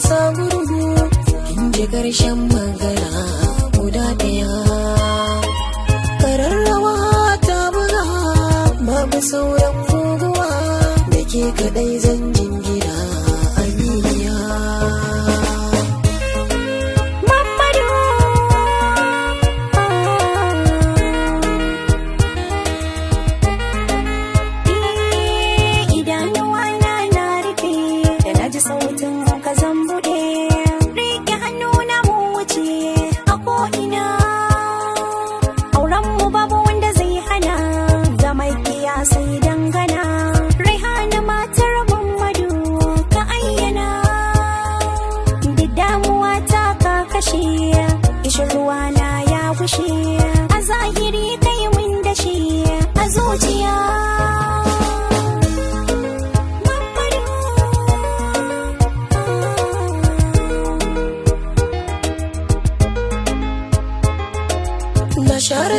masa gurgu kin ƙarshen magana guda ɗaya kararrawa ta buga babu sauran guguwa da ke kadai zan jingina aminiya. Mamadu! Idanuwa na rufe da na sautin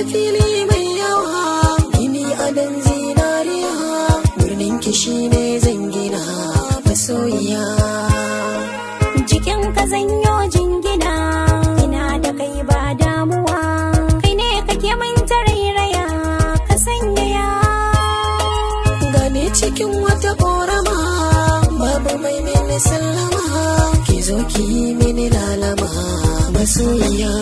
fili mai yawa gini adon zinariya. Birnin kishi ne zan gina masoyiya. Jikin ka zanyo jingina Ina da kai ba damuwa. Kai ne kake min tarairaya Ka sanyaya. Gane cikin wata korama babu mai mini sallama. Ki zo ki yi mini lalama masoyiya.